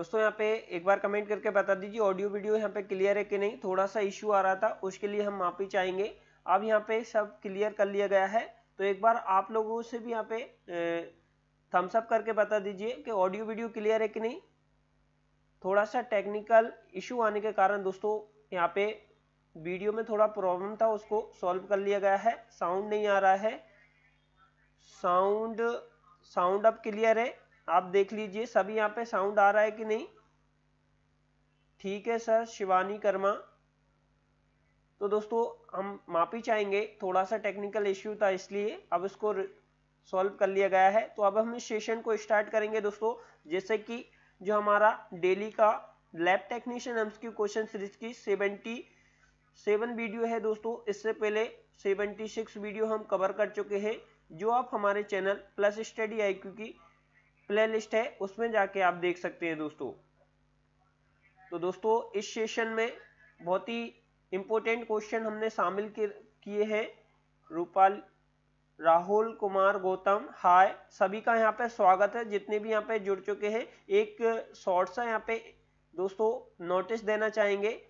दोस्तों, यहाँ पे एक बार कमेंट करके बता दीजिए ऑडियो वीडियो यहाँ पे क्लियर है कि नहीं? थोड़ा सा इश्यू आ रहा था, उसके लिए हम माफ़ी चाहेंगे। अब यहाँ पे सब क्लियर कर लिया गया है। तो एक बार आप लोगों से भी यहाँ पे थम्स अप करके बता दीजिए कि ऑडियो वीडियो क्लियर है कि नहीं? थोड़ा सा टेक्निकल इशू आने के कारण दोस्तों, यहाँ पे वीडियो में थोड़ा प्रॉब्लम था, उसको सॉल्व कर लिया गया है। साउंड नहीं आ रहा है। साउंड साउंड अब क्लियर है। आप देख लीजिए, सभी यहाँ पे साउंड आ रहा है कि नहीं? ठीक है सर, शिवानी कर्मा। तो दोस्तों, हम माफ़ी चाहेंगे, थोड़ा सा टेक्निकल इश्यू था इसलिए अब इसको सॉल्व कर लिया गया है। तो अब हम इस सेशन को स्टार्ट करेंगे दोस्तों। जैसे कि जो हमारा डेली का lab technician MCQ question series की सेवेंटी सेवन वीडियो है दोस्तों। इससे पहले सेवेंटी सिक्स वीडियो हम कवर कर चुके हैं, जो आप हमारे चैनल प्लस स्टडी आईक्यू की प्लेलिस्ट है, उसमें जाके आप देख सकते हैं दोस्तों। तो दोस्तों, इस सेशन में बहुत ही इंपॉर्टेंट क्वेश्चन हमने शामिल किए हैं। रूपाल, राहुल, कुमार, गौतम, हाय, सभी का यहाँ पे स्वागत है। जितने भी यहाँ पे जुड़ चुके हैं, एक शॉर्ट सा यहाँ पे दोस्तों नोटिस देना चाहेंगे।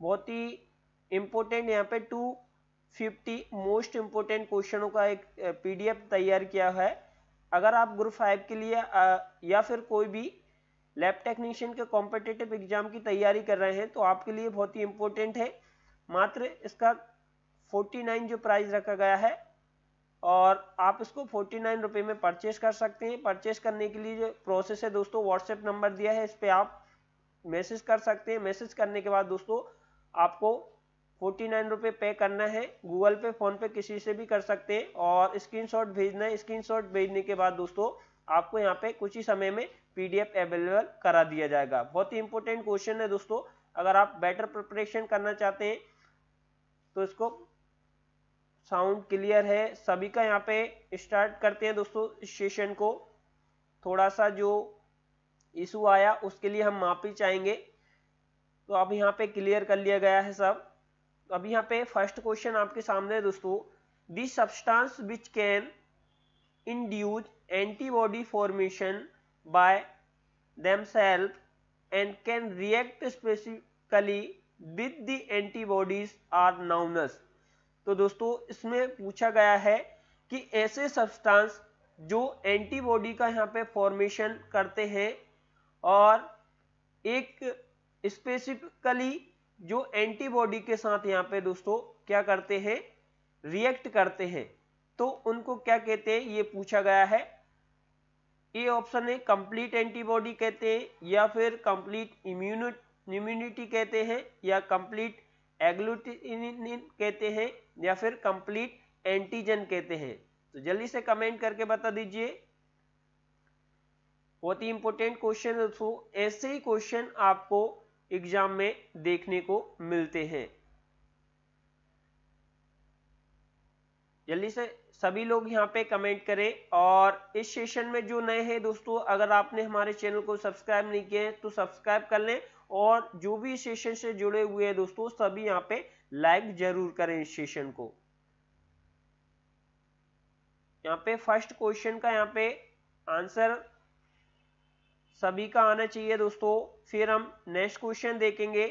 बहुत ही इम्पोर्टेंट यहाँ पे 250 मोस्ट इम्पोर्टेंट क्वेश्चनों का एक पीडीएफ तैयार किया है। अगर आप ग्रुप फाइव के लिए या फिर कोई भी लैब टेक्नीशियन के कॉम्पिटेटिव एग्ज़ाम की तैयारी कर रहे हैं तो आपके लिए बहुत ही इम्पोर्टेंट है। मात्र इसका 49 जो प्राइस रखा गया है, और आप इसको फोर्टी नाइन रुपये में परचेस कर सकते हैं। परचेस करने के लिए जो प्रोसेस है दोस्तों व्हाट्सएप नंबर दिया है, इस पर आप मैसेज कर सकते हैं। मैसेज करने के बाद दोस्तों, आपको फोर्टी नाइन रुपये पे करना है। गूगल पे, फ़ोन पे किसी से भी कर सकते हैं और स्क्रीनशॉट भेजना है। स्क्रीनशॉट भेजने के बाद दोस्तों, आपको यहाँ पे कुछ ही समय में पीडीएफ अवेलेबल करा दिया जाएगा। बहुत ही इंपॉर्टेंट क्वेश्चन है दोस्तों। अगर आप बेटर प्रिपरेशन करना चाहते हैं तो इसको साउंड क्लियर है। सभी का यहाँ पे स्टार्ट करते हैं दोस्तों इस सेशन को। थोड़ा सा जो इशू आया, उसके लिए हम माफ़ी चाहेंगे। तो अब यहाँ पे क्लियर कर लिया गया है सब। तो अभी यहाँ पे फ़र्स्ट क्वेश्चन आपके सामने है दोस्तों। The substance which can induce antibody formation by themselves and can react specifically with the antibodies are known as तो दोस्तों, इसमें पूछा गया है कि ऐसे सब्सटेंस जो एंटीबॉडी का यहाँ पे फॉर्मेशन करते हैं और एक स्पेसिफिकली जो एंटीबॉडी के साथ यहाँ पे दोस्तों क्या करते हैं रिएक्ट करते हैं। तो उनको क्या कहते हैं, ये पूछा गया है ए ऑप्शन है कंप्लीट एंटीबॉडी कहते हैं या फिर कंप्लीट इम्यूनिटी कहते हैं या कंप्लीट एग्लूटिन कहते हैं या फिर कंप्लीट एंटीजन कहते हैं। तो जल्दी से कमेंट करके बता दीजिए। बहुत ही इंपॉर्टेंट क्वेश्चन दोस्तों। ऐसे ही क्वेश्चन आपको एग्ज़ाम में देखने को मिलते हैं। जल्दी से सभी लोग यहाँ पे कमेंट करें और इस सेशन में जो नए हैं दोस्तों, अगर आपने हमारे चैनल को सब्सक्राइब नहीं किया है तो सब्सक्राइब कर लें और जो भी सेशन से जुड़े हुए हैं दोस्तों, सभी यहाँ पे लाइक ज़रूर करें इस सेशन को। यहाँ पे फ़र्स्ट क्वेश्चन का यहाँ पे आंसर सभी का आना चाहिए दोस्तों। फिर हम नेक्स्ट क्वेश्चन देखेंगे।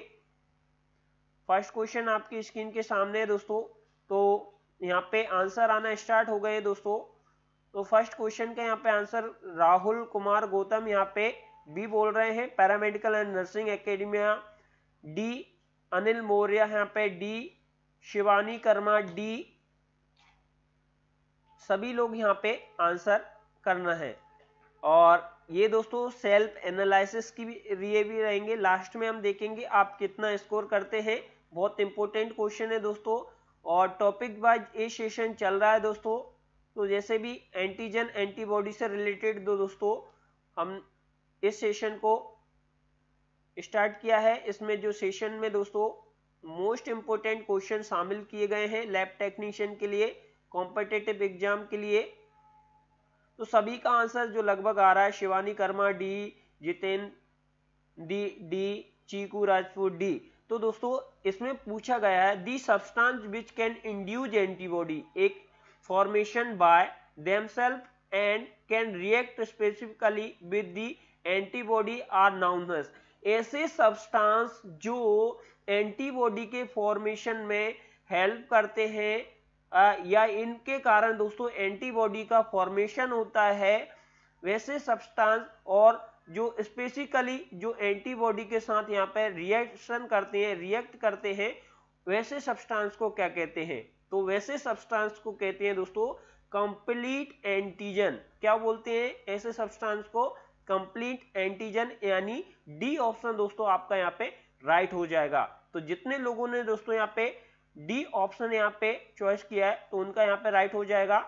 फ़र्स्ट क्वेश्चन आपकी स्क्रीन के सामने है दोस्तों। तो यहाँ पे आंसर आना स्टार्ट हो गए दोस्तों। तो फ़र्स्ट क्वेश्चन का यहाँ पे आंसर राहुल कुमार गौतम यहाँ पे बी बोल रहे हैं। Paramedical and nursing academia D Anil Maurya यहाँ पे डी शिवानी कर्मा डी सभी लोग यहाँ पे आंसर करना है। और ये दोस्तों सेल्फ एनालिसिस की लिए भी रहेंगे। लास्ट में हम देखेंगे आप कितना स्कोर करते हैं। बहुत इंपॉर्टेंट क्वेश्चन है दोस्तों। और टॉपिक वाइज ये सेशन चल रहा है दोस्तों। तो जैसे भी एंटीजन एंटीबॉडी से रिलेटेड दो दोस्तों, हम इस सेशन को स्टार्ट किया है। इसमें जो सेशन में दोस्तों मोस्ट इंपोर्टेंट क्वेश्चन शामिल किए गए हैं। लैब टेक्नीशियन के लिए कॉम्पिटेटिव एग्ज़ाम के लिए। तो सभी का आंसर जो लगभग आ रहा है Shivani Karma, D Jiten, D D, Chiku Rajput, D. तो दोस्तों, इसमें पूछा गया है, the substance which can induce antibody एक formation by themselves and can react specifically with the antibody are known as ऐसे सब्सटेंस जो एंटीबॉडी के फॉर्मेशन में हेल्प करते हैं आ, या इनके कारण दोस्तों एंटीबॉडी का फॉर्मेशन होता है वैसे सब्सटेंस और जो स्पेसिकली जो एंटीबॉडी के साथ यहाँ पे रिएक्शन करते हैं रिएक्ट करते हैं वैसे सब्सटेंस को क्या कहते हैं? तो वैसे सब्सटेंस को कहते हैं दोस्तों कंप्लीट एंटीजन क्या बोलते हैं ऐसे सब्सटेंस को? कंप्लीट एंटीजन यानी डी ऑप्शन दोस्तों आपका यहाँ पे राइट हो जाएगा। तो जितने लोगों ने दोस्तों यहाँ पे डी ऑप्शन यहाँ पे चॉइस किया है तो उनका यहाँ पे राइट हो जाएगा।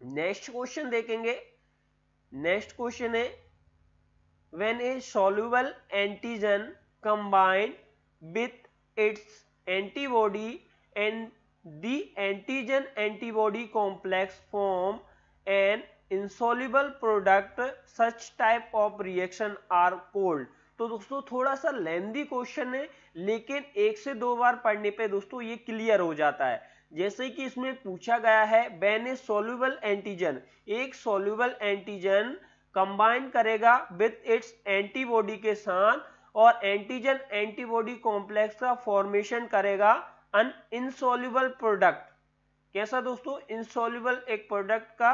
नेक्स्ट क्वेश्चन देखेंगे। नेक्स्ट क्वेश्चन है when a soluble antigen combined with its antibody and the antigen antibody complex form and insoluble product such type of reaction are called तो दोस्तों, थोड़ा सा लेंदी क्वेश्चन है। लेकिन एक से दो बार पढ़ने पे दोस्तों ये क्लियर हो जाता है। जैसे कि इसमें पूछा गया है बेन ए सोल्यूबल एंटीजन एक सोल्यूबल एंटीजन कंबाइन करेगा विथ इट्स एंटीबॉडी के साथ और एंटीजन एंटीबॉडी कॉम्प्लेक्स का फॉर्मेशन करेगा अन इनसोल्यूबल प्रोडक्ट कैसा दोस्तों? इनसोल्यूबल एक प्रोडक्ट का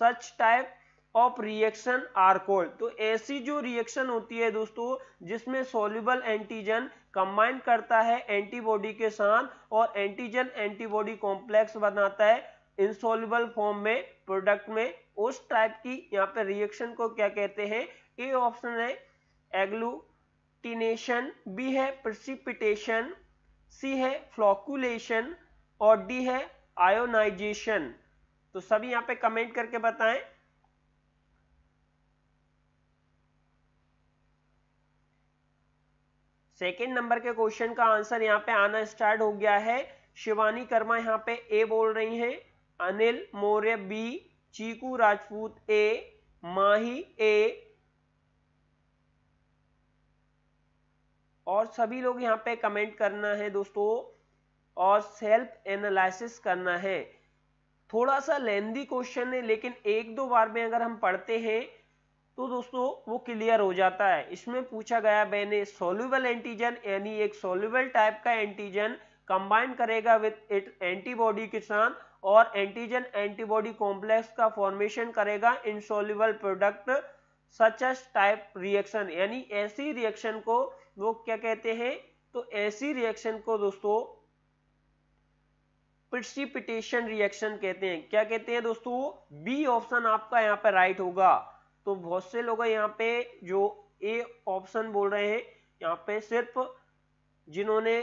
such type of reaction are called तो ऐसी जो रिएक्शन होती है दोस्तों, जिसमें सोल्यूबल एंटीजन कंबाइन करता है एंटीबॉडी के साथ और एंटीजन एंटीबॉडी कॉम्प्लेक्स बनाता है इंसोल्यूबल फॉर्म में प्रोडक्ट में, उस टाइप की यहाँ पे रिएक्शन को क्या कहते हैं? ए ऑप्शन है एग्लूटिनेशन बी है प्रिसिपिटेशन सी है फ्लोकुलेशन और डी है आयोनाइजेशन तो सभी यहाँ पे कमेंट करके बताएँ। सेकेंड नंबर के क्वेश्चन का आंसर यहाँ पे आना स्टार्ट हो गया है। शिवानी कर्मा यहाँ पे ए बोल रही हैं। Anil, Maurya B Chiku, Rajput A Mahi A और सभी लोग यहाँ पे कमेंट करना है दोस्तों और सेल्फ एनालिसिस करना है। थोड़ा सा लेंदी क्वेश्चन है, लेकिन एक दो बार में अगर हम पढ़ते हैं तो दोस्तों, वो क्लियर हो जाता है। इसमें पूछा गया मैंने सोल्यूबल एंटीजन यानी एक सोल्यूबल टाइप का एंटीजन कंबाइन करेगा विथ इट एंटीबॉडी के साथ और एंटीजन एंटीबॉडी कॉम्प्लेक्स का फॉर्मेशन करेगा in insoluble product such type reaction यानी ऐसी रिएक्शन को वो क्या कहते हैं? तो ऐसी रिएक्शन को दोस्तों प्रिसिपिटेशन रिएक्शन कहते हैं। क्या कहते हैं दोस्तों? बी ऑप्शन आपका यहाँ पे राइट होगा। तो बहुत से लोग यहाँ पे जो ए ऑप्शन बोल रहे हैं। यहाँ पे सिर्फ़ जिन्होंने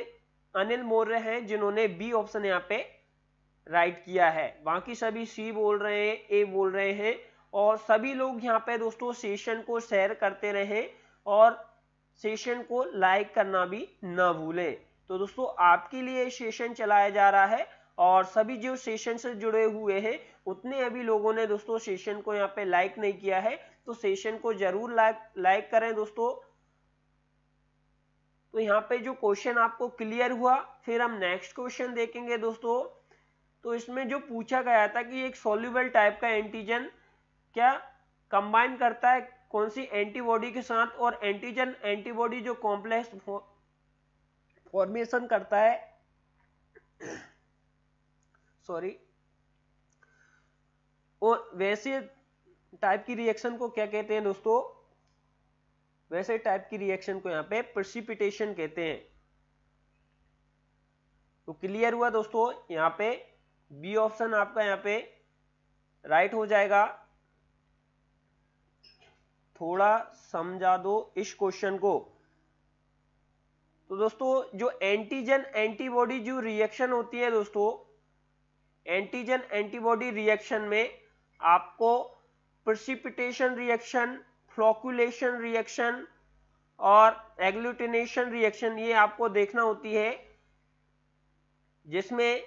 अनिल मौर्य हैं, जिन्होंने बी ऑप्शन यहाँ पे राइट किया है। बाकी सभी सी बोल रहे हैं ए बोल रहे हैं। और सभी लोग यहाँ पे दोस्तों सेशन को शेयर करते रहे और सेशन को लाइक करना भी ना भूलें। तो दोस्तों, आपके लिए सेशन चलाया जा रहा है और सभी जो सेशन से जुड़े हुए हैं उतने अभी लोगों ने दोस्तों सेशन को यहाँ पे लाइक नहीं किया है तो सेशन को ज़रूर लाइक लाइक करें दोस्तों। तो यहाँ पे जो क्वेश्चन आपको क्लियर हुआ, फिर हम नेक्स्ट क्वेश्चन देखेंगे दोस्तों। तो इसमें जो पूछा गया था कि एक सोल्यूबल टाइप का एंटीजन क्या कंबाइन करता है, कौन सी एंटीबॉडी के साथ, और एंटीजन एंटीबॉडी जो कॉम्प्लेक्स फॉर्मेशन करता है सॉरी और वैसे टाइप की रिएक्शन को क्या कहते हैं दोस्तों? वैसे टाइप की रिएक्शन को यहाँ पे प्रेसिपिटेशन कहते हैं। तो क्लियर हुआ दोस्तों? यहाँ पे बी ऑप्शन आपका यहाँ पे राइट हो जाएगा। थोड़ा समझा दो इस क्वेश्चन को। तो दोस्तों, जो एंटीजन एंटीबॉडी जो रिएक्शन होती है दोस्तों एंटीजन एंटीबॉडी रिएक्शन में आपको प्रिसिपिटेशन रिएक्शन फ्लोकुलेशन रिएक्शन और एग्लूटिनेशन रिएक्शन ये आपको देखना होती है, जिसमें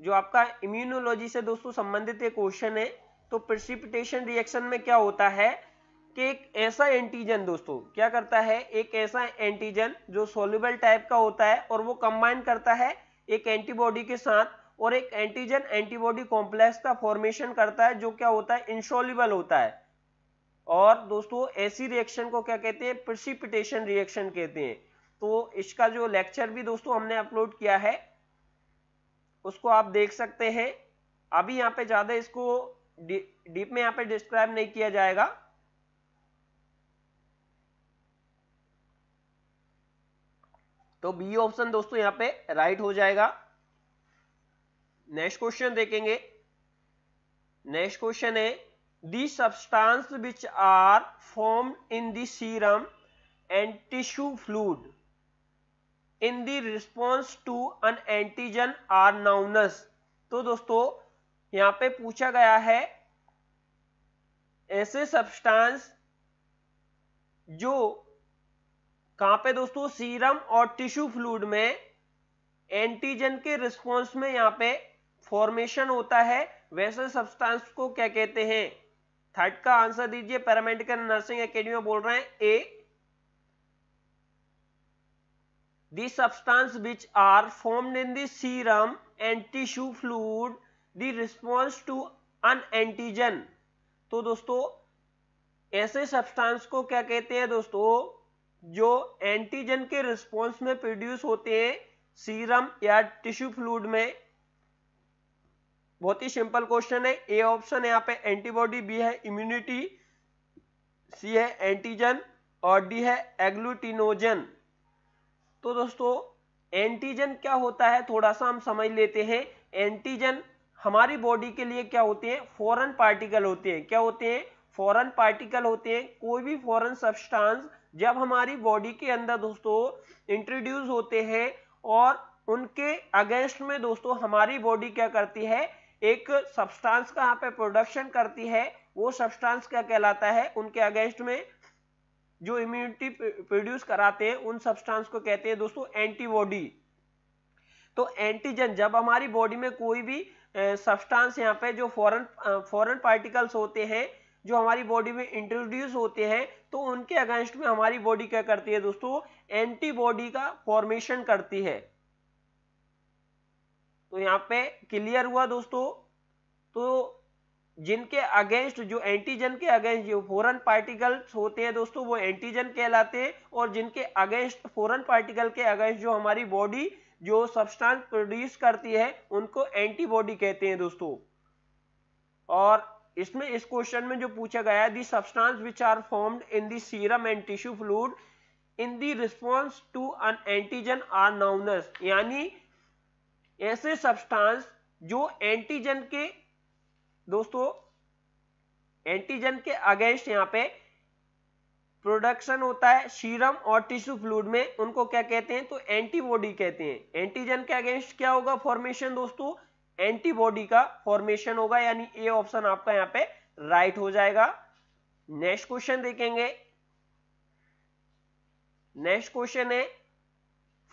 जो आपका इम्यूनोलॉजी से दोस्तों संबंधित एक क्वेश्चन है तो प्रिसिपिटेशन रिएक्शन में क्या होता है कि एक ऐसा एंटीजन दोस्तों, क्या करता है, एक ऐसा एंटीजन जो सोल्यूबल टाइप का होता है और वो कंबाइन करता है एक एंटीबॉडी के साथ और एक एंटीजन एंटीबॉडी कॉम्प्लेक्स का फॉर्मेशन करता है, जो क्या होता है इंसोल्यूबल होता है। और दोस्तों, ऐसी रिएक्शन को क्या कहते हैं? प्रिसिपिटेशन रिएक्शन कहते हैं। तो इसका जो लेक्चर भी दोस्तों हमने अपलोड किया है, उसको आप देख सकते हैं। अभी यहाँ पे ज़्यादा इसको डीप में यहाँ पे डिस्क्राइब नहीं किया जाएगा। तो बी ऑप्शन दोस्तों यहाँ पे राइट हो जाएगा। नेक्स्ट क्वेश्चन देखेंगे। नेक्स्ट क्वेश्चन है the substance which are form in the serum and tissue fluid in the response to an antigen are known तो दोस्तों, यहाँ पे पूछा गया है, ऐसे सब्सटेंस जो कहाँ पे दोस्तों? सीरम और टिश्यू फ्लूड में एंटीजन के रिस्पॉन्स में यहाँ पे फॉर्मेशन होता है। वैसे सब्सटेंस को क्या कहते हैं? थर्ड का आंसर दीजिए। पैरामेडिकल नर्सिंग एकेडमी में बोल रहे हैं, A. The substance which are formed in the serum and tissue fluid the response to an antigen तो दोस्तों, ऐसे सब्सटेंस को क्या कहते हैं दोस्तों? जो एंटीजन के रिस्पॉन्स में प्रोड्यूस होते हैं सीरम या टिश्यू फ्लूड में। बहुत ही सिंपल क्वेश्चन है। ए ऑप्शन यहाँ पे एंटीबॉडी बी है इम्यूनिटी सी है एंटीजन और डी है एग्लूटिनोजन तो दोस्तों एंटीजन क्या होता है? थोड़ा सा हम समझ लेते हैं। एंटीजन हमारी बॉडी के लिए क्या होते हैं? फॉरन पार्टिकल होते हैं। क्या होते हैं? फॉरन पार्टिकल होते हैं। कोई भी फॉरन सब्सटेंस जब हमारी बॉडी के अंदर दोस्तों इंट्रोड्यूस होते हैं और उनके अगेंस्ट में दोस्तों हमारी बॉडी क्या करती है? एक सब्सटेंस का यहाँ पे प्रोडक्शन करती है। वो सब्सटेंस क्या कहलाता है? उनके अगेंस्ट में जो इम्यूनिटी प्रोड्यूस कराते हैं, उन सब्सटेंस को कहते हैं दोस्तों एंटीबॉडी तो एंटीजन जब हमारी बॉडी में कोई भी सब्सटेंस यहाँ पे जो फॉरेन फॉरेन पार्टिकल्स होते हैं जो हमारी बॉडी में इंट्रोड्यूस होते हैं तो उनके अगेंस्ट में हमारी बॉडी क्या करती है दोस्तों? एंटीबॉडी का फॉर्मेशन करती है। तो यहाँ पे क्लियर हुआ दोस्तों। तो जिनके अगेंस्ट जो एंटीजन के अगेंस्ट जो फॉरन पार्टिकल्स होते हैं दोस्तों, वो एंटीजन कहलाते हैं और जिनके अगेंस्ट फॉरन पार्टिकल के अगेंस्ट जो हमारी बॉडी जो सब्सटेंस प्रोड्यूस करती है, उनको एंटीबॉडी कहते हैं दोस्तों। और इसमें इस क्वेश्चन में जो पूछा गया the substance which are formed in the serum and tissue fluid in the response to an antigen are known यानी ऐसे सब्सटेंस जो एंटीजन के, दोस्तों एंटीजन के अगेंस्ट यहाँ पे प्रोडक्शन होता है सीरम और टिश्यू फ्लूड में, उनको क्या कहते हैं? तो एंटीबॉडी कहते हैं। एंटीजन के अगेंस्ट क्या होगा फॉर्मेशन दोस्तों? एंटीबॉडी का फॉर्मेशन होगा, यानी ए ऑप्शन आपका यहाँ पे राइट हो जाएगा। नेक्स्ट क्वेश्चन देखेंगे। नेक्स्ट क्वेश्चन है,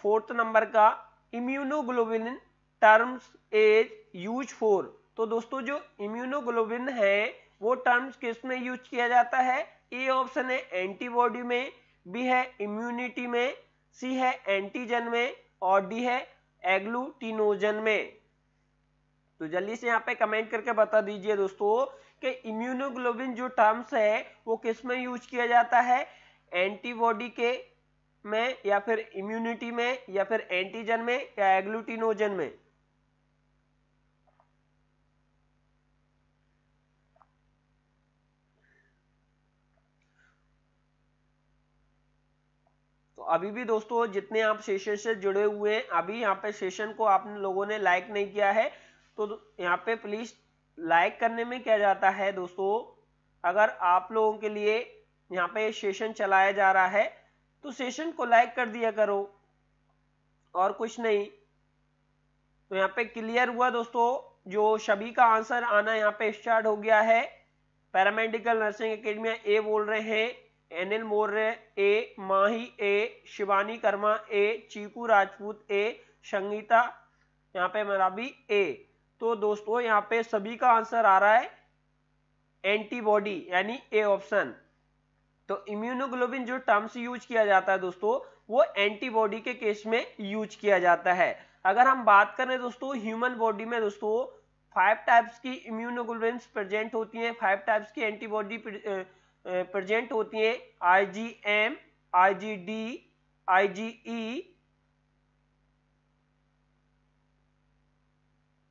फोर्थ नंबर का, immunoglobin terms as use for. तो दोस्तों, जो इम्यूनोग्लोबिन है, वो टर्म्स किसमें यूज़ किया जाता है? ए ऑप्शन है एंटीबॉडी में, बी है इम्यूनिटी में, सी है एंटीजन में, और डी है एग्लूटिनोजन में। तो जल्दी से यहाँ पे कमेंट करके बता दीजिए दोस्तों कि इम्यूनोग्लोबिन जो टर्म्स है, वो किसमें यूज़ किया जाता है? एंटीबॉडी के में या फिर इम्यूनिटी में या फिर एंटीजन में या एग्लूटिनोजन में? तो अभी भी दोस्तों जितने आप सेशन से जुड़े हुए हैं, अभी यहाँ पे सेशन को आप लोगों ने लाइक नहीं किया है। तो यहाँ पे प्लीज़ लाइक करने में क्या जाता है दोस्तों? अगर आप लोगों के लिए यहाँ पे सेशन चलाया जा रहा है तो सेशन को लाइक कर दिया करो। और कुछ नहीं। तो यहाँ पे क्लियर हुआ दोस्तों, जो सभी का आंसर आना यहाँ पे स्टार्ट हो गया है। पैरामेडिकल नर्सिंग अकेडमी ए बोल रहे हैं Anil Maurya A Mahi A Shivani Karma A Chiku Rajput A Sangeeta, यहाँ पे मेरा भी ए तो दोस्तों, यहाँ पे सभी का आंसर आ रहा है एंटीबॉडी यानी ए ऑप्शन तो इम्यूनोग्लोबिन जो टर्म्स यूज़ किया जाता है दोस्तों, वो एंटीबॉडी के केस में यूज़ किया जाता है। अगर हम बात करें दोस्तों ह्यूमन बॉडी में दोस्तों फाइव टाइप्स की इम्यूनोग्लोबिन प्रेजेंट होती हैं। फाइव टाइप्स की एंटीबॉडी प्रेजेंट होती हैं। आईजीएम आईजीडी आईजीई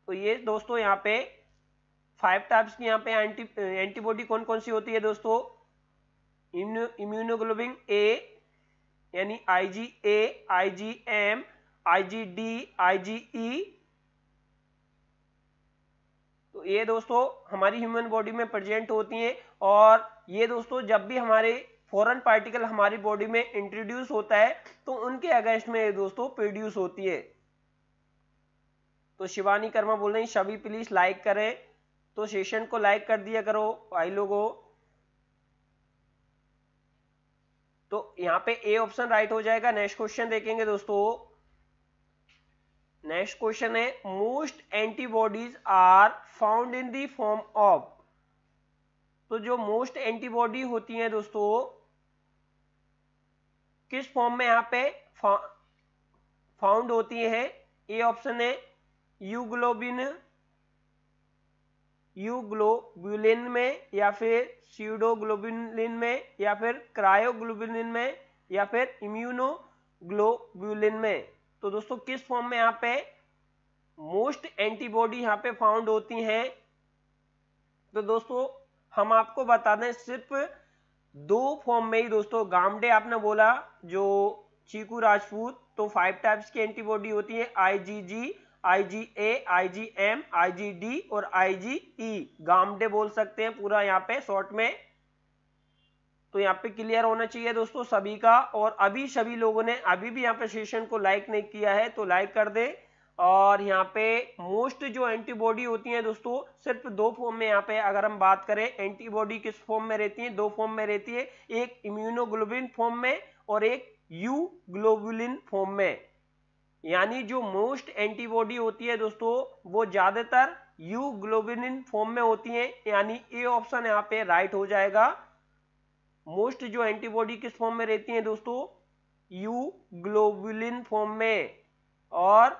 तो ये दोस्तों यहाँ पे फाइव टाइप्स की यहाँ पे एंटी एंटीबॉडी कौन कौन सी होती है दोस्तों? इम्यूनोग्लोबिन ए यानी आई G A I G M I G D I जी ई तो ये दोस्तों हमारी ह्यूमन बॉडी में प्रेजेंट होती हैं और ये दोस्तों जब भी हमारे फॉरेन पार्टिकल हमारी बॉडी में इंट्रोड्यूस होता है तो उनके अगेंस्ट में ये दोस्तों प्रोड्यूस होती है। तो शिवानी कर्मा बोल रहे सभी प्लीज़ लाइक करें। तो सेशन को लाइक कर दिया करो, भाई लोगों। तो यहाँ पे ए ऑप्शन राइट हो जाएगा। नेक्स्ट क्वेश्चन देखेंगे दोस्तों। नेक्स्ट क्वेश्चन है most antibodies are found in the form of तो जो मोस्ट एंटीबॉडी होती है दोस्तों, किस फॉर्म में यहाँ पे फाउंड होती है? ए ऑप्शन है यूग्लोबिन, यूग्लोबुलिन में या फिर सीडोग्लोबुलिन में या फिर क्रायोग्लोबुलिन में या फिर इम्यूनोग्लोबुलिन में। तो दोस्तों, किस फॉर्म में यहाँ पे मोस्ट एंटीबॉडी यहाँ पे फाउंड होती हैं? तो दोस्तों, हम आपको बता दें, सिर्फ़ दो फॉर्म में ही दोस्तों, गामडे आपने बोला, जो चीकू राजपूत तो फाइव टाइप्स की एंटीबॉडी होती है आईजीजी आईजीए आईजीएम आईजीडी और आईजीई गामडे बोल सकते हैं पूरा यहाँ पे शॉर्ट में। तो यहाँ पे क्लियर होना चाहिए दोस्तों सभी का। और अभी सभी लोगों ने अभी भी यहाँ पे सेशन को लाइक नहीं किया है तो लाइक कर दे। और यहाँ पे मोस्ट जो एंटीबॉडी होती है दोस्तों, सिर्फ़ दो फॉर्म में यहाँ पे अगर हम बात करें एंटीबॉडी किस फॉर्म में रहती है? दो फॉर्म में रहती है। एक इम्यूनोग्लोबिन फॉर्म में और एक यू ग्लोबुलिन फॉर्म में। यानी जो मोस्ट एंटीबॉडी होती है दोस्तों, वो ज़्यादातर यू ग्लोबिन फॉर्म में होती है, यानी ए ऑप्शन यहाँ पे राइट हो जाएगा। मोस्ट जो एंटीबॉडी किस फॉर्म में रहती है दोस्तों? यू ग्लोबुलिन फॉर्म में। और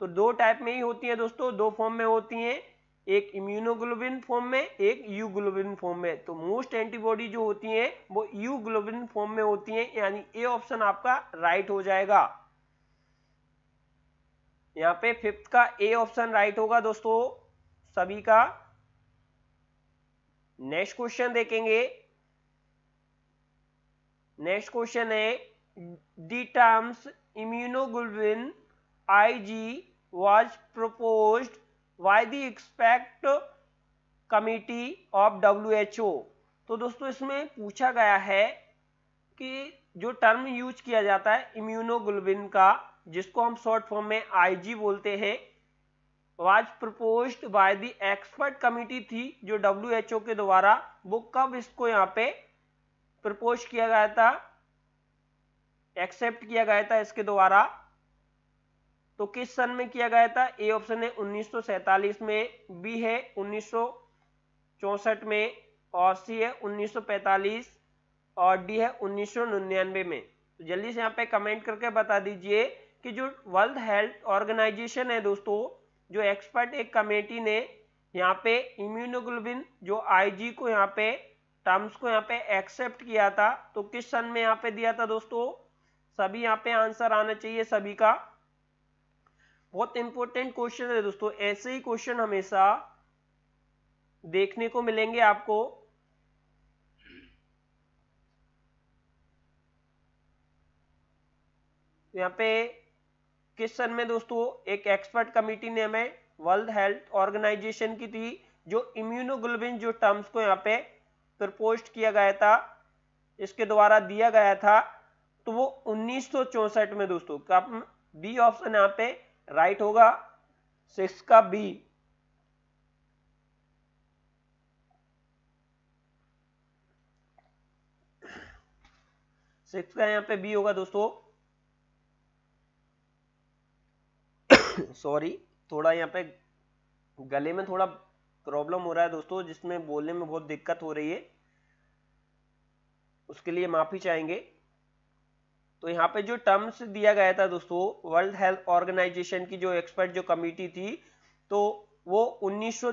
तो दो टाइप में ही होती है दोस्तों, दो फॉर्म में होती हैं, एक इम्यूनोग्लोबिन फॉर्म में, एक यू ग्लोबिन फॉर्म में। तो मोस्ट एंटीबॉडी जो होती हैं, वो यू ग्लोबिन फॉर्म में होती हैं, यानी ए ऑप्शन आपका राइट हो जाएगा। यहाँ पे फिफ्थ का ए ऑप्शन राइट होगा दोस्तों। सभी का नेक्स्ट क्वेश्चन देखेंगे। नेक्स्ट क्वेश्चन है the terms immunoglobin Ig was proposed by the expect committee of WHO तो दोस्तों, इसमें पूछा गया है कि जो टर्म यूज़ किया जाता है इम्यूनोग्लोबिन का जिसको हम शॉर्ट फॉर्म में आईजी बोलते हैं was proposed by the expert committee थी, जो डब्ल्यूएचओ के द्वारा वो कब इसको यहाँ पे प्रपोज किया गया था एक्सेप्ट किया गया था इसके द्वारा तो किस सन में किया गया था? ए ऑप्शन है उन्नीस में बी है उन्नीस में, और सी है 1945 और डी है उन्नीस सौ निन्यानवे में। तो जल्दी से यहाँ पे कमेंट करके बता दीजिए कि जो वर्ल्ड हेल्थ ऑर्गेनाइजेशन है दोस्तों, जो एक्सपर्ट एक कमेटी ने यहाँ पे इम्यूनोग्लोबिन, जो आईजी को यहाँ पे, टर्म्स को यहाँ पे एक्सेप्ट किया था तो किस सन में यहाँ पे दिया था दोस्तों? सभी यहाँ पे आंसर आना चाहिए सभी का। बहुत इंपॉर्टेंट क्वेश्चन है दोस्तों, ऐसे ही क्वेश्चन हमेशा देखने को मिलेंगे आपको। यहाँ पे किस सन में दोस्तों? एक एक्सपर्ट कमेटी ने हमें वर्ल्ड हेल्थ ऑर्गेनाइजेशन की थी, जो इम्यूनोग्लोबिन जो टर्म्स को यहाँ पे प्रपोज किया गया था, इसके द्वारा दिया गया था तो वो उन्नीस में दोस्तों बी ऑप्शन यहाँ पे राइट होगा सिक्स का बी सिक्स का यहाँ पे बी होगा दोस्तों। सॉरी थोड़ा यहाँ पे गले में थोड़ा प्रॉब्लम हो रहा है दोस्तों, जिसमें बोलने में बहुत दिक्कत हो रही है। उसके लिए माफ़ी चाहेंगे। तो यहाँ पे जो टर्म्स दिया गया था दोस्तों वर्ल्ड हेल्थ ऑर्गेनाइजेशन की जो एक्सपर्ट जो कमिटी थी तो वो उन्नीस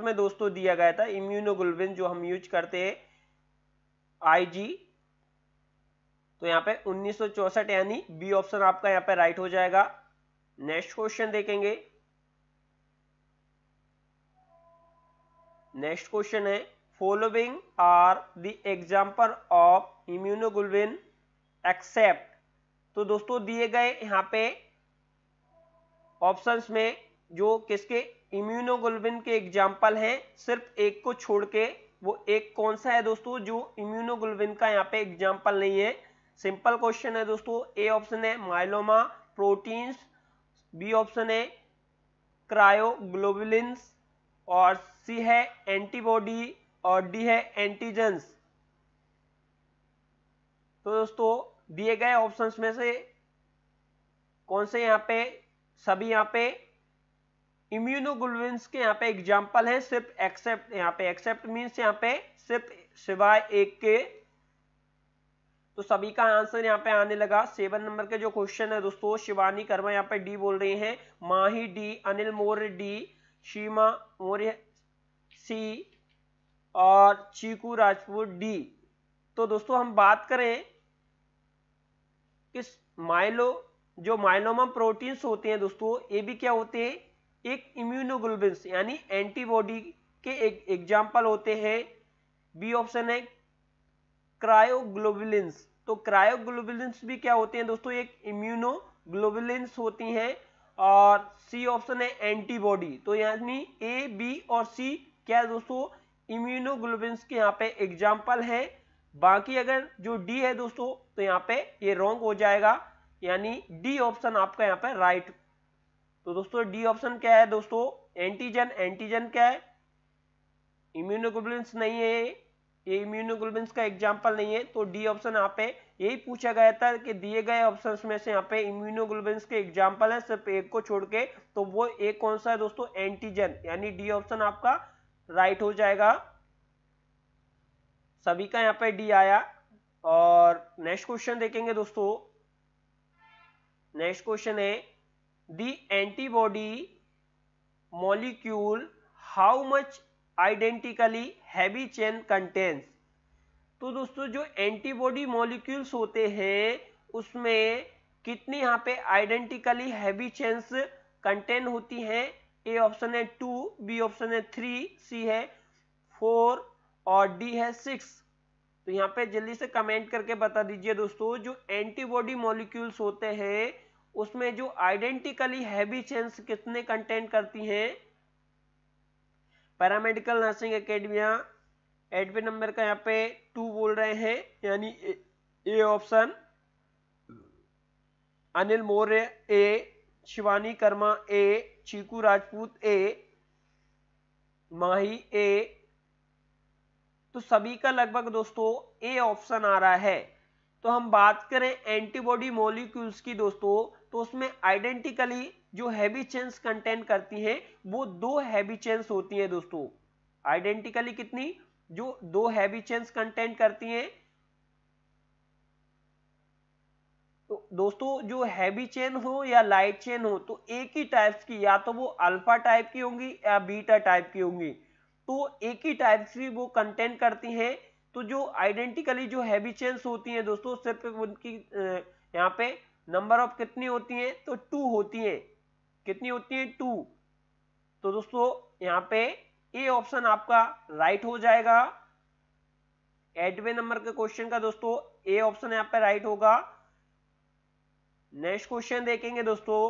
में दोस्तों दिया गया था इम्यूनोग्लोबिन जो हम यूज़ करते हैं आईजी तो यहाँ पे उन्नीस यानी बी ऑप्शन आपका यहाँ पे राइट हो जाएगा। नेक्स्ट क्वेश्चन देखेंगे। नेक्स्ट क्वेश्चन है following are the example of immunoglobin except तो दोस्तों, दिए गए यहाँ पे ऑप्शंस में जो किसके इम्यूनोग्लोबिन के एग्ज़ाम्पल हैं, सिर्फ़ एक को छोड़ के, वो एक कौन सा है दोस्तों, जो इम्यूनोग्लोबिन का यहाँ पे एग्ज़ाम्पल नहीं है। सिंपल क्वेश्चन है दोस्तों ए ऑप्शन है माइलोमा प्रोटीन्स बी ऑप्शन है क्रायोग्लोबुलिन्स और सी है एंटीबॉडी, और डी है एंटीजेंस तो दोस्तों, दिए गए ऑप्शंस में से कौन से यहाँ पे, सभी यहाँ पे इम्यूनोग्लोबिन्स के यहाँ पे एग्ज़ाम्पल है, सिर्फ़ एक्सेप्ट यहाँ पे एक्सेप्ट मीन्स यहाँ पे सिर्फ़ सिवाय एक के तो सभी का आंसर यहाँ पे आने लगा। सेवन नंबर के जो क्वेश्चन है, दोस्तों, शिवानी कर्मा यहाँ पे डी बोल रहे हैं। Mahi D Anil Maurya D Sheema Maurya C और चीकू राजपूत डी तो दोस्तों, हम बात करें किस माइलो जो माइलोमा प्रोटीन्स होते हैं दोस्तों, ये भी क्या होते हैं? एक इम्यूनोग्लोबिन्स यानी एंटीबॉडी के एक एग्ज़ाम्पल होते हैं। बी ऑप्शन है क्रायोग्लोबुलिन्स। तो क्रायोग्लोबुलिन्स भी क्या होते हैं दोस्तों? एक इम्यूनोग्लोबुलिन्स होती हैं और सी ऑप्शन है एंटीबॉडी तो यानी ए बी और सी क्या है दोस्तों? इम्यूनोग्लोबिन्स के यहाँ पे एग्ज़ाम्पल है। बाकी अगर जो डी है दोस्तों तो यहाँ पे ये रॉन्ग हो जाएगा। यानी डी ऑप्शन आपका यहाँ पे राइट तो दोस्तों डी ऑप्शन क्या है दोस्तों? एंटीजन एंटीजन क्या है? इम्यूनोग्लोबुलिन्स नहीं है। ये इम्यूनोग्लोबुलिन्स का एग्ज़ाम्पल नहीं है तो डी ऑप्शन यहाँ पे यही पूछा गया था कि दिए गए ऑप्शंस में से यहाँ पे इम्यूनोग्लोबुलिन्स के एग्ज़ाम्पल है, सिर्फ़ एक को छोड़ के तो वो एक कौन सा है दोस्तों? एंटीजन यानी डी ऑप्शन आपका राइट हो जाएगा। सभी का यहाँ पे डी आया, और नेक्स्ट क्वेश्चन देखेंगे दोस्तों। नेक्स्ट क्वेश्चन है the antibody molecule how much identically heavy chain contains तो दोस्तों, जो एंटीबॉडी मॉलिक्यूल्स होते हैं, उसमें कितनी यहाँ पे आइडेंटिकली हैवी चेन्स कंटेन होती हैं? ए ऑप्शन है टू बी ऑप्शन है थ्री सी है फोर और डी है सिक्स तो यहाँ पे जल्दी से कमेंट करके बता दीजिए दोस्तों, जो एंटीबॉडी मॉलिक्यूल्स होते हैं, उसमें जो आइडेंटिकली हैवी चेन्स कितने कंटेंट करती हैं? Paramedical nursing academia admit number का यहाँ पे टू बोल रहे हैं, यानी A option, Anil Maurya, A, Shivani Karma, A, Chiku Rajput, A, Mahi, A. तो सभी का लगभग दोस्तों ए ऑप्शन आ रहा है। तो हम बात करें एंटीबॉडी मॉलिक्यूल्स की दोस्तों तो उसमें आइडेंटिकली जो हैवी चेन्स कंटेंट करती हैं, वो दो हैवी चेन्स होती हैं दोस्तों। आइडेंटिकली कितनी? जो दो हैवी चेन्स कंटेंट करती हैं। तो दोस्तों, जो हैवी चेन हो या लाइट चेन हो तो एक ही टाइप्स की, या तो वो अल्फ़ा टाइप की होंगी या बीटा टाइप की होंगी। तो एक ही टाइप की वो कंटेंट करती हैं। तो जो आइडेंटिकली जो हैवी चेन्स होती हैं दोस्तों, सिर्फ़ उनकी यहाँ पे नंबर ऑफ़ कितनी होती हैं? तो टू होती हैं। कितनी होती है? टू। तो दोस्तों, यहाँ पे ए ऑप्शन आपका राइट हो जाएगा। एडवे नंबर के क्वेश्चन का दोस्तों, ए ऑप्शन यहाँ पे राइट होगा। नेक्स्ट क्वेश्चन देखेंगे दोस्तों।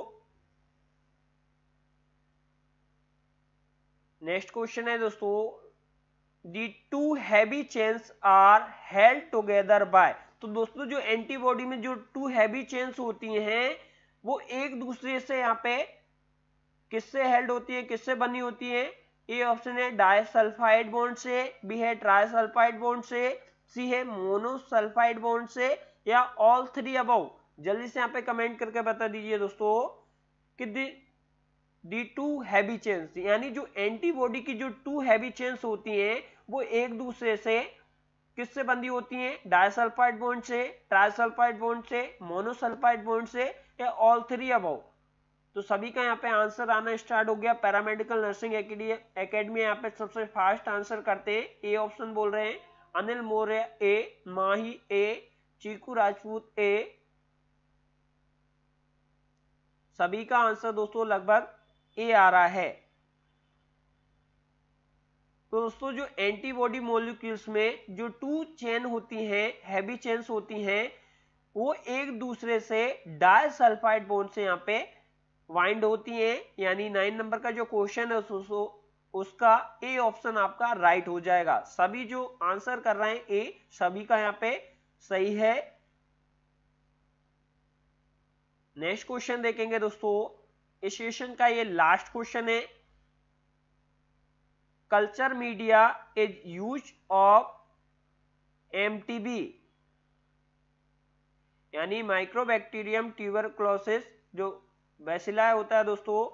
नेक्स्ट क्वेश्चन है दोस्तों। The two heavy chains are held together by तो दोस्तों, जो एंटीबॉडी में जो टू हैवी चेन्स होती हैं, वो एक दूसरे से यहाँ पे किससे हेल्ड होती है, किससे बनी होती है? ए ऑप्शन है डायसल्फाइड बॉन्ड से बी है ट्राइसल्फाइड बॉन्ड से सी है मोनोसल्फाइड बॉन्ड से, या ऑल थ्री अबव जल्दी से यहाँ पे कमेंट करके बता दीजिए दोस्तों कि दी टू हैवी चेन्स यानी जो एंटीबॉडी की जो टू हैवी चेन्स होती हैं, वो एक दूसरे से किससे बंधी होती हैं? डायसल्फाइड बॉन्ड से ट्राइसल्फाइड बॉन्ड से मोनोसल्फाइड बॉन्ड से, या ऑल थ्री अबव तो सभी का यहाँ पे आंसर आना स्टार्ट हो गया। पैरामेडिकल नर्सिंग एकेडमी यहाँ पे सबसे फास्ट आंसर करते हैं। ए ऑप्शन बोल रहे हैं। अनिल मौर्य ए माही ए चीकू राजपूत ए सभी का आंसर दोस्तों लगभग ए आ रहा है। तो दोस्तों जो एंटीबॉडी मोलिक्यूल्स में जो टू चेन होती हैं हैवी चेन्स होती हैं, वो एक दूसरे से डायसल्फाइड बोन से यहाँ पे वाइंड होती हैं, यानी नाइन नंबर का जो क्वेश्चन है उसका ए ऑप्शन आपका राइट हो जाएगा। सभी जो आंसर कर रहे हैं ए सभी का यहाँ पे सही है। नेक्स्ट क्वेश्चन देखेंगे दोस्तों। इस सेशन का ये लास्ट क्वेश्चन है। Culture media is use of MTB यानी माइक्रोबैक्टीरियम ट्यूबरक्लोसिस जो बैसिला होता है दोस्तों।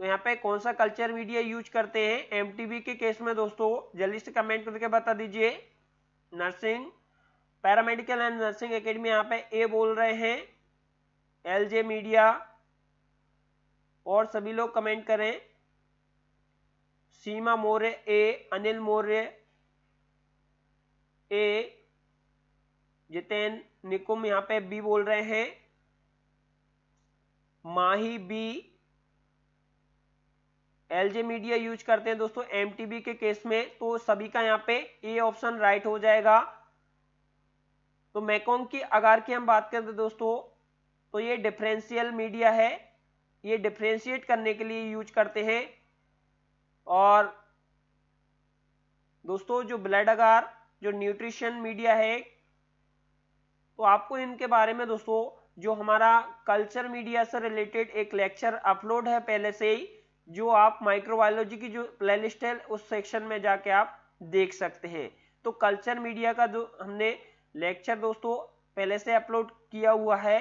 तो यहाँ पे कौन सा कल्चर मीडिया यूज़ करते हैं? एमटीबी के केस में दोस्तों जल्दी से कमेंट करके बता दीजिए। Nursing paramedical and nursing academy यहाँ पे ए बोल रहे हैं। एलजे मीडिया और सभी लोग कमेंट करें। सीमा मौर्य ए अनिल मौर्य ए जितेन निकुम यहाँ पे बी बोल रहे हैं। Mahi B, LJ media use करते हैं दोस्तों एमटीबी के केस में तो सभी का यहाँ पे ए ऑप्शन राइट हो जाएगा। तो मैकोंग की अगार की हम बात करते दोस्तों तो ये डिफरेंशियल मीडिया है। ये डिफ्रेंशिएट करने के लिए यूज़ करते हैं। और दोस्तों, जो ब्लड अगार, जो न्यूट्रिशन मीडिया है तो आपको इनके बारे में दोस्तों, जो हमारा कल्चर मीडिया से रिलेटेड एक लेक्चर अपलोड है पहले से ही, जो आप माइक्रोबायोलॉजी की जो प्लेलिस्ट है, उस सेक्शन में जाके आप देख सकते हैं। तो कल्चर मीडिया का जो हमने लेक्चर दोस्तों पहले से अपलोड किया हुआ है।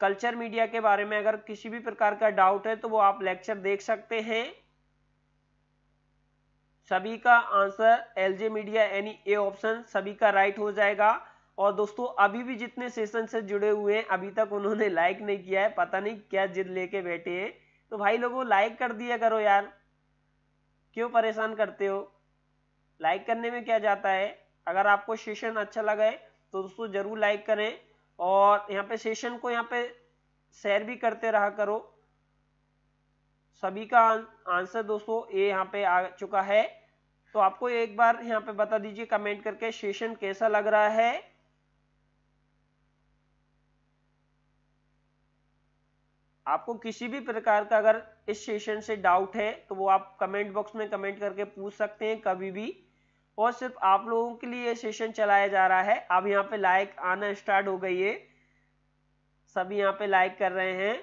कल्चर मीडिया के बारे में अगर किसी भी प्रकार का डाउट है तो वो आप लेक्चर देख सकते हैं। सभी का answer LJ media any A option सभी का राइट हो जाएगा। और दोस्तों, अभी भी जितने सेशन से जुड़े हुए हैं, अभी तक उन्होंने लाइक नहीं किया है। पता नहीं क्या जिद लेके बैठे हैं। तो भाई लोगों लाइक कर दिया करो यार। क्यों परेशान करते हो? लाइक करने में क्या जाता है? अगर आपको सेशन अच्छा लगा है तो दोस्तों ज़रूर लाइक करें। और यहाँ पे सेशन को यहाँ पे शेयर भी करते रहा करो। सभी का आंसर दोस्तों, ये यहाँ पे आ चुका है। तो आपको एक बार यहाँ पे बता दीजिए कमेंट करके सेशन कैसा लग रहा है। आपको किसी भी प्रकार का अगर इस सेशन से डाउट है तो वो आप कमेंट बॉक्स में कमेंट करके पूछ सकते हैं कभी भी। और सिर्फ़ आप लोगों के लिए सेशन चलाया जा रहा है। अब यहाँ पे लाइक आना स्टार्ट हो गई है। सभी यहाँ पे लाइक कर रहे हैं।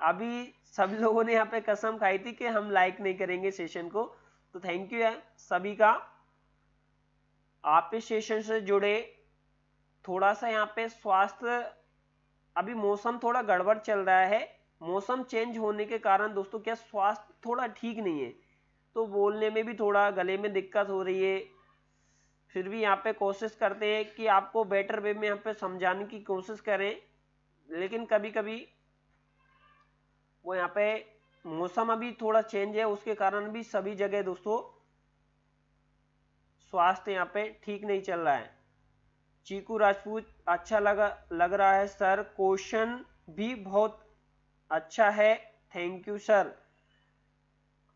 अभी सभी लोगों ने यहाँ पे कसम खाई थी कि हम लाइक नहीं करेंगे सेशन को। तो थैंक यू है सभी का। आप इस सेशन से जुड़े। थोड़ा सा यहाँ पे स्वास्थ्य, अभी मौसम थोड़ा गड़बड़ चल रहा है। मौसम चेंज होने के कारण दोस्तों क्या स्वास्थ्य थोड़ा ठीक नहीं है। तो बोलने में भी थोड़ा, गले में दिक्कत हो रही है। फिर भी यहाँ पे कोशिश करते हैं कि आपको बेटर वे में यहाँ पे समझाने की कोशिश करें। लेकिन कभी कभी वो यहाँ पे मौसम अभी थोड़ा चेंज है, उसके कारण भी सभी जगह दोस्तों स्वास्थ्य यहाँ पे ठीक नहीं चल रहा है। चीकू राजपूत अच्छा लगा, लग रहा है सर। क्वेश्चन भी बहुत अच्छा है। थैंक यू सर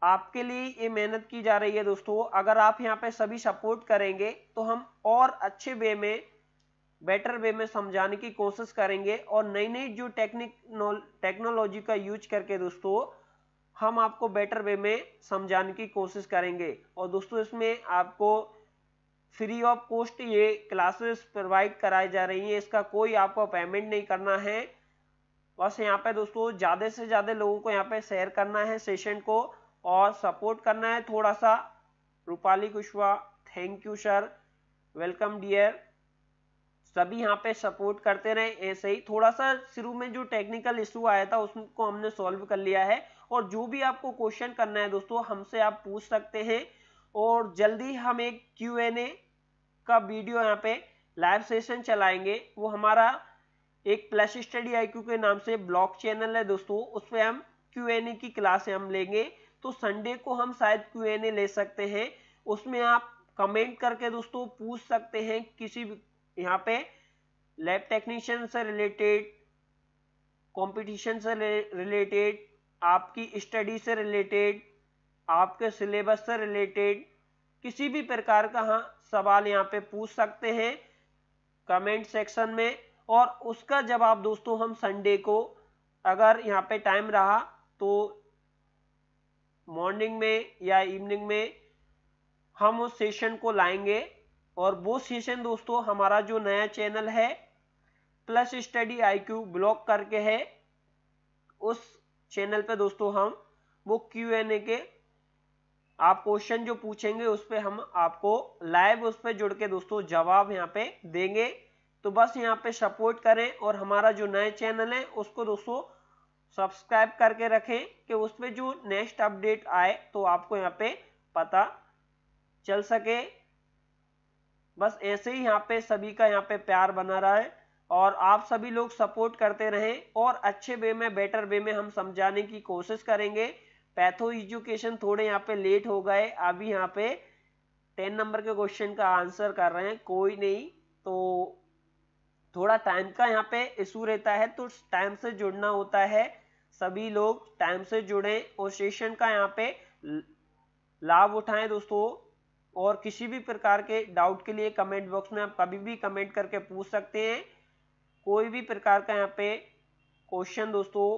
आपके लिए ये मेहनत की जा रही है दोस्तों। अगर आप यहाँ पे सभी सपोर्ट करेंगे तो हम और अच्छे वे में बेटर वे में समझाने की कोशिश करेंगे। और नई नई जो टेक्निक टेक्नोलॉजी का यूज़ करके दोस्तों, हम आपको बेटर वे में समझाने की कोशिश करेंगे। और दोस्तों, इसमें आपको फ्री ऑफ़ कॉस्ट ये क्लासेस प्रोवाइड कराई जा रही है। इसका कोई आपको पेमेंट नहीं करना है। बस यहाँ पे दोस्तों, ज़्यादा से ज़्यादा लोगों को यहाँ पे शेयर करना है सेशन को, और सपोर्ट करना है थोड़ा सा Rupali Kushwaha thank you sir welcome dear सभी यहाँ पे सपोर्ट करते रहे, ऐसे ही थोड़ा सा शुरू में जो टेक्निकल इशू आया था, उसको हमने सॉल्व कर लिया है। और जो भी आपको क्वेश्चन करना है दोस्तों, हमसे आप पूछ सकते हैं। और जल्दी हम एक क्यू एन ए का वीडियो यहाँ पे लाइव सेशन चलाएँगे। वो हमारा एक प्लस स्टडी आई के नाम से ब्लॉग चैनल है दोस्तों, उस पर हम क्यू एन ए की क्लास हम लेंगे। तो संडे को हम शायद क्यू एन ए ले सकते हैं। उसमें आप कमेंट करके दोस्तों पूछ सकते हैं किसी भी यहाँ पे लैब टेक्नीशियन से रिलेटेड कंपटीशन से रिलेटेड आपकी स्टडी से रिलेटेड आपके सिलेबस से रिलेटेड किसी भी प्रकार का हाँ सवाल यहाँ पे पूछ सकते हैं। कमेंट सेक्शन में और उसका जवाब दोस्तों हम संडे को, अगर यहाँ पे टाइम रहा तो मॉर्निंग में या इवनिंग में हम उस सेशन को लाएँगे। और वो सेशन दोस्तों हमारा जो नया चैनल है प्लस स्टडी आईक्यू ब्लॉक करके है, उस चैनल पे दोस्तों हम वो क्यू एन ए के आप क्वेश्चन जो पूछेंगे, उस पर हम आपको लाइव उस पर जुड़ के दोस्तों जवाब यहाँ पे देंगे। तो बस यहाँ पे सपोर्ट करें और हमारा जो नया चैनल है, उसको दोस्तों सब्सक्राइब करके रखें कि उस पर जो नेक्स्ट अपडेट आए तो आपको यहाँ पे पता चल सके। बस ऐसे ही यहाँ पे सभी का यहाँ पे प्यार बना रहा है और आप सभी लोग सपोर्ट करते रहें और अच्छे वे में बेटर वे में हम समझाने की कोशिश करेंगे। पैथो एजुकेशन थोड़े यहाँ पे लेट हो गए, अभी यहाँ पे टेन नंबर के क्वेश्चन का आंसर कर रहे हैं, कोई नहीं तो थोड़ा टाइम का यहाँ पे इशू रहता है तो टाइम से जुड़ना होता है। सभी लोग टाइम से जुड़े और सेशन का यहाँ पे लाभ उठाएँ दोस्तों। और किसी भी प्रकार के डाउट के लिए कमेंट बॉक्स में आप कभी भी कमेंट करके पूछ सकते हैं। कोई भी प्रकार का यहाँ पे क्वेश्चन दोस्तों।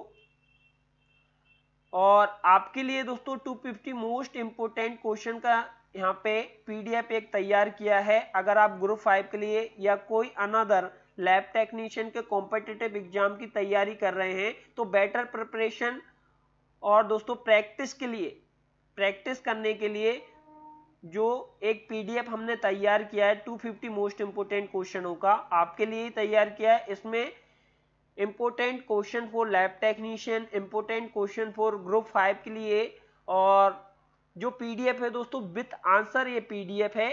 और आपके लिए दोस्तों 250 मोस्ट इंपोर्टेंट क्वेश्चन का यहाँ पे पीडीएफ एक तैयार किया है। अगर आप ग्रुप फाइव के लिए या कोई अनदर लैब टेक्नीशियन के कॉम्पिटेटिव एग्ज़ाम की तैयारी कर रहे हैं तो बेटर प्रिपरेशन और दोस्तों प्रैक्टिस के लिए प्रैक्टिस करने के लिए जो एक पीडीएफ हमने तैयार किया है 250 मोस्ट इंपोर्टेंट क्वेश्चनों का, आपके लिए तैयार किया है। इसमें important question for lab technician important question for group five के लिए और जो पीडीएफ है दोस्तों विथ आंसर ये पीडीएफ है।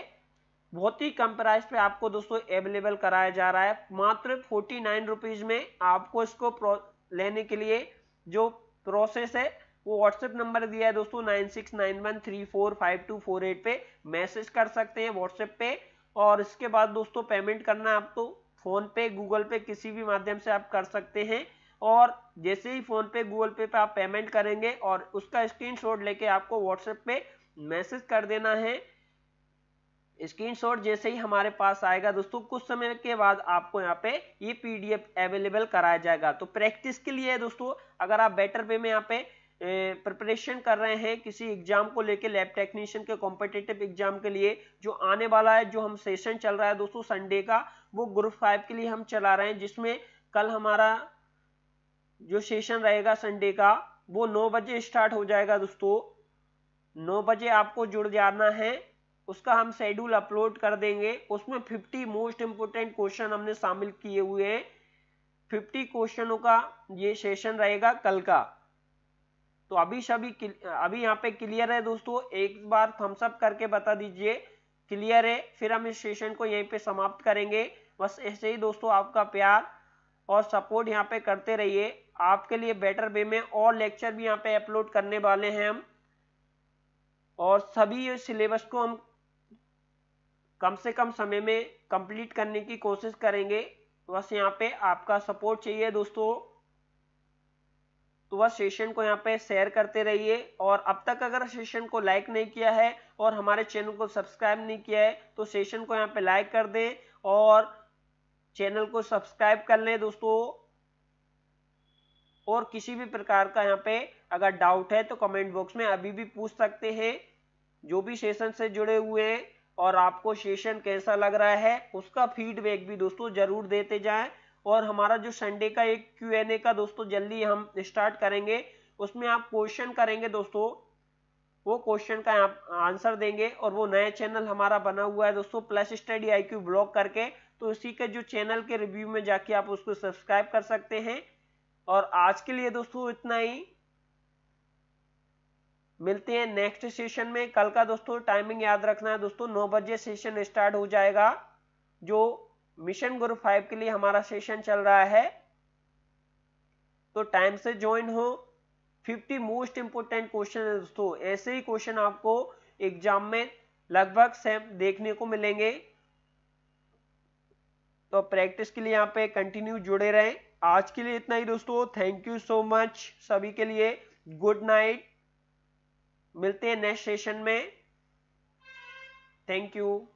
बहुत ही कम प्राइस पे आपको दोस्तों अवेलेबल कराया जा रहा है। मात्र फोर्टी नाइन रुपीज़ में आपको इसको लेने के लिए जो प्रोसेस है, वो व्हाट्सएप नंबर दिया है दोस्तों nine six nine one three four five two four eight पे। मैसेज कर सकते हैं व्हाट्सएप पे और इसके बाद दोस्तों पेमेंट करना आप तो फ़ोन पे गूगल पे किसी भी माध्यम से आप कर सकते हैं। और जैसे ही फ़ोन पे गूगल पे पे आप पेमेंट करेंगे और उसका स्क्रीनशॉट लेके आपको व्हाट्सएप पे मैसेज कर देना है। स्क्रीनशॉट जैसे ही हमारे पास आएगा दोस्तों, कुछ समय के बाद आपको यहाँ पे ये पीडीएफ अवेलेबल कराया जाएगा। तो प्रैक्टिस के लिए दोस्तों, अगर आप बेटर वे में यहाँ पे प्रिपरेशन कर रहे हैं किसी एग्ज़ाम को लेके, लैब टेक्नीशियन के कॉम्पिटेटिव एग्ज़ाम के लिए, जो आने वाला है, जो हम सेशन चल रहा है दोस्तों संडे का, वो ग्रुप फाइव के लिए हम चला रहे हैं, जिसमें कल हमारा जो सेशन रहेगा संडे का, वो नौ बजे स्टार्ट हो जाएगा दोस्तों। नौ बजे आपको जुड़ जाना है। उसका हम शेड्यूल अपलोड कर देंगे। उसमें 50 मोस्ट इंपोर्टेंट क्वेश्चन हमने शामिल किए हुए हैं। 50 क्वेश्चनों का ये सेशन रहेगा कल का। तो अभी सभी अभी यहाँ पे क्लियर है दोस्तों। एक बार थम्सअप करके बता दीजिए। क्लियर है। फिर हम इस सेशन को यहीं पे समाप्त करेंगे। बस ऐसे ही दोस्तों आपका प्यार और सपोर्ट यहाँ पे करते रहिए। आपके लिए बेटर वे में और लेक्चर भी यहाँ पे अपलोड करने वाले हैं हम। और सभी सिलेबस को हम कम से कम समय में कंप्लीट करने की कोशिश करेंगे। बस यहाँ पे आपका सपोर्ट चाहिए दोस्तों। तो वह सेशन को यहाँ पे शेयर करते रहिए और अब तक अगर सेशन को लाइक नहीं किया है और हमारे चैनल को सब्सक्राइब नहीं किया है तो सेशन को यहाँ पे लाइक कर दें और चैनल को सब्सक्राइब कर लें दोस्तों। और किसी भी प्रकार का यहाँ पे अगर डाउट है तो कमेंट बॉक्स में अभी भी पूछ सकते हैं। जो भी सेशन से जुड़े हुए हैं और आपको सेशन कैसा लग रहा है, उसका फीडबैक भी दोस्तों ज़रूर देते जाएँ। और हमारा जो संडे का एक क्यू एन ए का दोस्तों जल्दी हम स्टार्ट करेंगे, उसमें आप क्वेश्चन करेंगे दोस्तों, वो क्वेश्चन का आप आंसर देंगे और वो नया चैनल हमारा बना हुआ है दोस्तों plus study I Q blog करके। तो इसी के जो चैनल के रिव्यू में जाके आप उसको सब्सक्राइब कर सकते हैं। और आज के लिए दोस्तों इतना ही। मिलते हैं नेक्स्ट सेशन में। कल का दोस्तों टाइमिंग याद रखना है दोस्तों, नौ बजे सेशन स्टार्ट हो जाएगा, जो मिशन ग्रुप फाइव के लिए हमारा सेशन चल रहा है। तो टाइम से ज्वाइन हो। 50 मोस्ट इंपोर्टेंट क्वेश्चन है दोस्तों। ऐसे ही क्वेश्चन आपको एग्ज़ाम में लगभग सेम देखने को मिलेंगे। तो प्रैक्टिस के लिए यहाँ पे कंटिन्यू जुड़े रहें। आज के लिए इतना ही दोस्तों। थैंक यू सो मच सभी के लिए गुड नाइट मिलते हैं नेक्स्ट सेशन में। Thank you